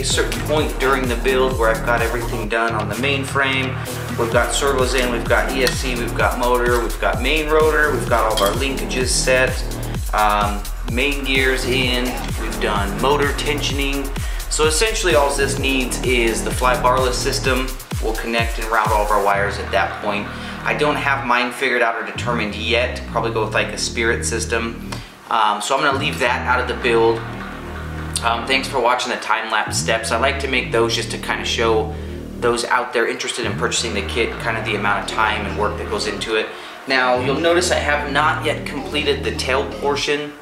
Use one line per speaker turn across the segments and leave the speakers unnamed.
a certain point during the build where I've got everything done on the mainframe. We've got servos in, we've got ESC, we've got motor, we've got main rotor, we've got all of our linkages set, um, main gears in, we've done motor tensioning. So essentially all this needs is the fly barless system. We'll connect and route all of our wires at that point. I don't have mine figured out or determined yet. Probably go with like a spirit system. Um, so I'm gonna leave that out of the build. Um, thanks for watching the time-lapse steps. I like to make those just to kind of show those out there interested in purchasing the kit, kind of the amount of time and work that goes into it. Now, you'll notice I have not yet completed the tail portion.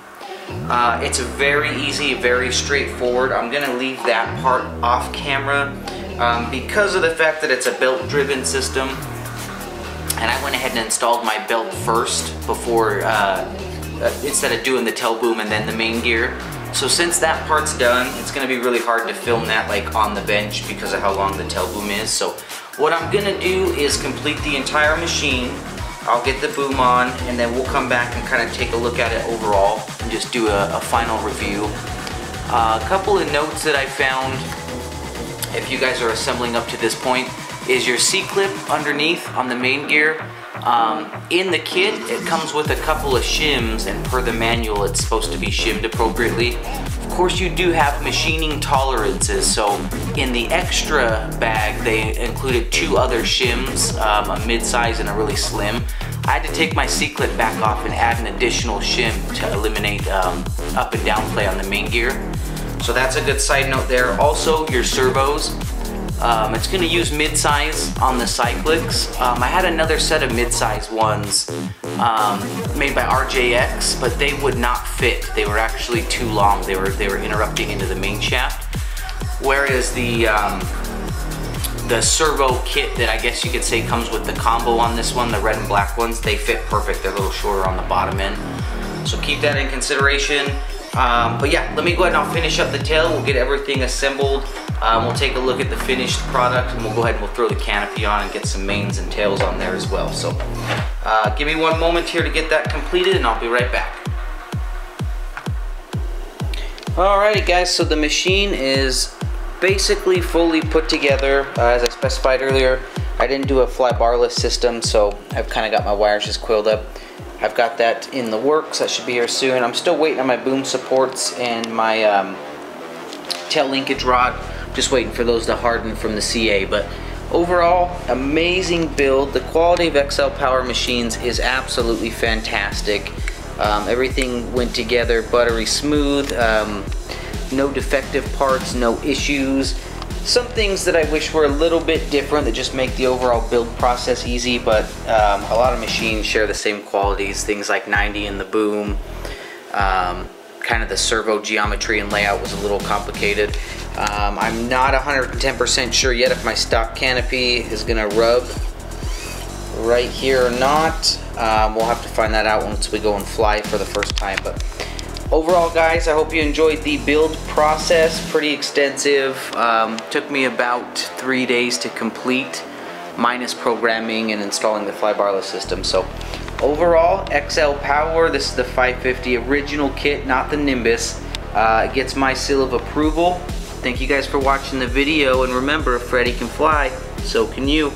Uh, it's very easy, very straightforward. I'm gonna leave that part off camera um, because of the fact that it's a belt-driven system. And I went ahead and installed my belt first before, uh, uh, instead of doing the tail boom and then the main gear. So since that part's done, it's gonna be really hard to film that like on the bench because of how long the tail boom is. So what I'm gonna do is complete the entire machine. I'll get the boom on and then we'll come back and kind of take a look at it overall and just do a, a final review. Uh, a couple of notes that I found if you guys are assembling up to this point is your C-clip underneath on the main gear. Um, in the kit, it comes with a couple of shims, and per the manual, it's supposed to be shimmed appropriately. Of course, you do have machining tolerances, so in the extra bag, they included two other shims, um, a mid-size and a really slim. I had to take my C-clip back off and add an additional shim to eliminate um, up and down play on the main gear. So that's a good side note there. Also, your servos, um, it's going to use mid-size on the Cyclics. Um, I had another set of mid-size ones um, made by RJX, but they would not fit. They were actually too long. They were they were interrupting into the main shaft. Whereas the um, the servo kit that I guess you could say comes with the combo on this one, the red and black ones, they fit perfect. They're a little shorter on the bottom end. So keep that in consideration. Um, but yeah, let me go ahead and I'll finish up the tail. We'll get everything assembled. Um, we'll take a look at the finished product and we'll go ahead and we'll throw the canopy on and get some mains and tails on there as well. So uh, give me one moment here to get that completed and I'll be right back. Alright guys, so the machine is basically fully put together. Uh, as I specified earlier, I didn't do a fly barless system, so I've kind of got my wires just coiled up. I've got that in the works. That should be here soon. I'm still waiting on my boom supports and my um, tail linkage rod. Just waiting for those to harden from the CA. But overall, amazing build. The quality of XL Power machines is absolutely fantastic. Um, everything went together buttery smooth. Um, no defective parts, no issues. Some things that I wish were a little bit different that just make the overall build process easy, but um, a lot of machines share the same qualities. Things like 90 in the boom, um, kind of the servo geometry and layout was a little complicated. Um, I'm not 110% sure yet if my stock canopy is gonna rub right here or not. Um, we'll have to find that out once we go and fly for the first time. But overall guys i hope you enjoyed the build process pretty extensive um, took me about three days to complete minus programming and installing the fly barless system so overall xl power this is the 550 original kit not the nimbus uh, it gets my seal of approval thank you guys for watching the video and remember if freddy can fly so can you